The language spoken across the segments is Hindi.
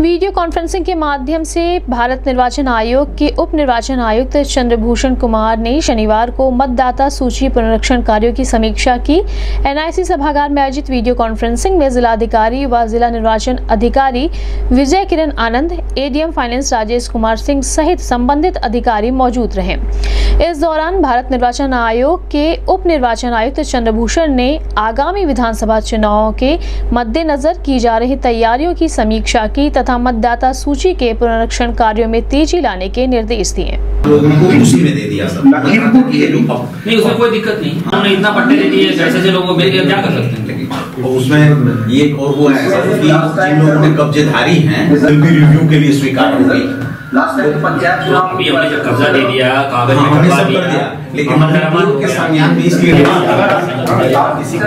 वीडियो कॉन्फ्रेंसिंग के माध्यम से भारत निर्वाचन आयोग के उप निर्वाचन आयुक्त चंद्रभूषण कुमार ने शनिवार को मतदाता सूची पुनरीक्षण कार्यों की समीक्षा की। एनआईसी सभागार में आयोजित वीडियो कॉन्फ्रेंसिंग में जिलाधिकारी व जिला निर्वाचन अधिकारी विजय किरण आनंद, एडीएम फाइनेंस राजेश कुमार सिंह सहित संबंधित अधिकारी मौजूद रहे। इस दौरान भारत निर्वाचन आयोग के उप निर्वाचन आयुक्त चंद्रभूषण ने आगामी विधानसभा चुनावों के मद्देनजर की जा रही तैयारियों की समीक्षा की तथा मतदाता सूची के पुनरीक्षण कार्यों में तेज़ी लाने के निर्देश दिए। उसमें कोई दिक्कत नहीं। हमने इतना पट्टे दे दिए ऐसे ऐसे लोगों को क्या कर सकते हैं? उसमें ये और वो है जिन लोगों ने कब्जेधारी हैं जल्दी रिव्यू के लिए स्वीकार हो गई लास्ट टाइम पंचायत चुनाव अभी हमने जब कब्जा दे दिया कागज़ हाँ, में करवा दिया। दिया लेकिन हम के संज्ञान में इसलिए नहीं लिया। किसी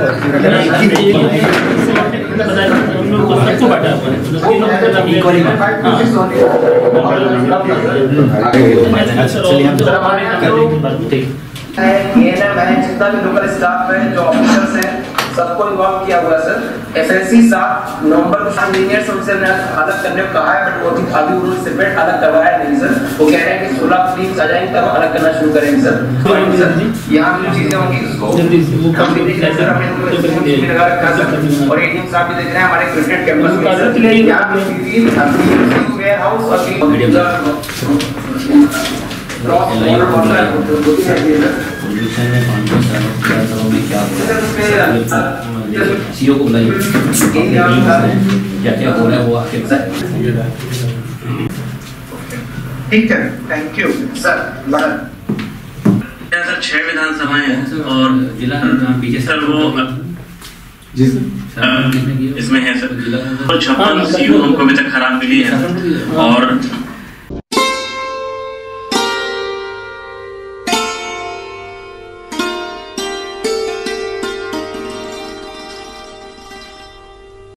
है। एएनएम है। जितना भी लोकल स्टाफ है। जो ऑफिसर्स हैं। सबको इन्वॉल्व किया हुआ है सर एसएससी सात नवंबर को इंजीनियर अलग करने को कहा है बट वो अभी उन्होंने सेपरेट अलग करवाया नहीं सर वो कह रहे हैं कि सोलह फ़िल्म आ जाएँगे तब अलग करना शुरू करेंगे सर सर यहाँ जो चीज़ें होंगी उसको हम भी देख रहे हैं सर हमने उनको SSC में लगा रखा सर और एडीएम साहब भी देख रहे हैं हमारे क्रिकेट कैंपस में सर यहाँ वेयर हाउस अभी है में सौ क्या को क्या क्या हो रहा है वो आके ठीक है थैंक यू सर सर छह विधानसभाएँ हैं और जिला पीछे सर वो इसमें इसमें है सर और छप्पन सीयू हमको अभी तक खराब मिली है और